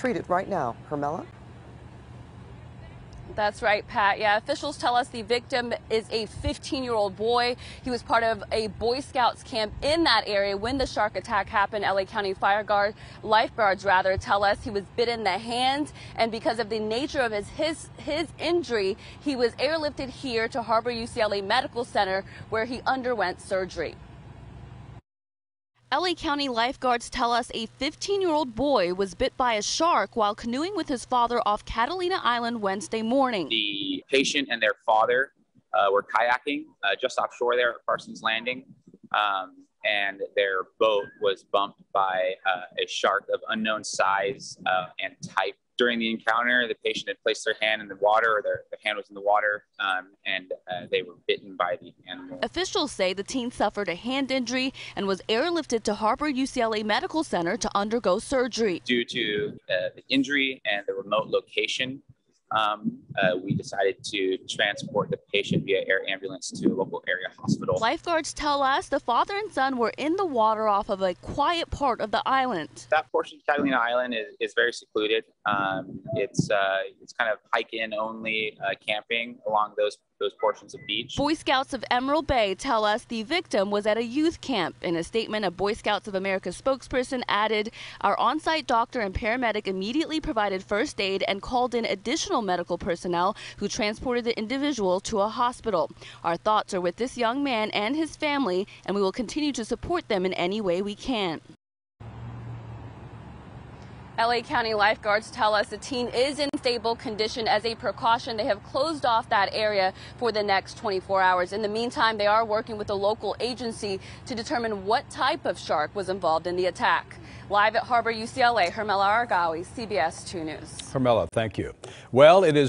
treated right now. Hermela? That's right, Pat. Yeah, officials tell us the victim is a 15 year old boy. He was part of a Boy Scouts camp in that area when the shark attack happened. LA County Fire Guard, lifeguards rather, tell us he was bit in the hand. And because of the nature of his, his, his injury, he was airlifted here to Harbor UCLA Medical Center where he underwent surgery. LA County lifeguards tell us a 15 year old boy was bit by a shark while canoeing with his father off Catalina Island Wednesday morning. The patient and their father uh, were kayaking uh, just offshore there at Parsons Landing. Um, and their boat was bumped by uh, a shark of unknown size uh, and type during the encounter, the patient had placed their hand in the water, or their, their hand was in the water, um, and uh, they were bitten by the animal. Officials say the teen suffered a hand injury and was airlifted to Harbor UCLA Medical Center to undergo surgery. Due to uh, the injury and the remote location um, uh, we decided to transport the patient via air ambulance to a local area hospital. Lifeguards tell us the father and son were in the water off of a quiet part of the island. That portion of Catalina Island is, is very secluded. Um, it's uh, it's kind of hike-in only uh, camping along those those portions of beach. Boy Scouts of Emerald Bay tell us the victim was at a youth camp. In a statement, a Boy Scouts of America spokesperson added, Our on site doctor and paramedic immediately provided first aid and called in additional medical personnel who transported the individual to a hospital. Our thoughts are with this young man and his family, and we will continue to support them in any way we can. LA County lifeguards tell us the teen is in stable condition. As a precaution, they have closed off that area for the next 24 hours. In the meantime, they are working with a local agency to determine what type of shark was involved in the attack. Live at Harbor UCLA, Hermela Aregawi, CBS 2 News. Hermela, thank you. Well, it is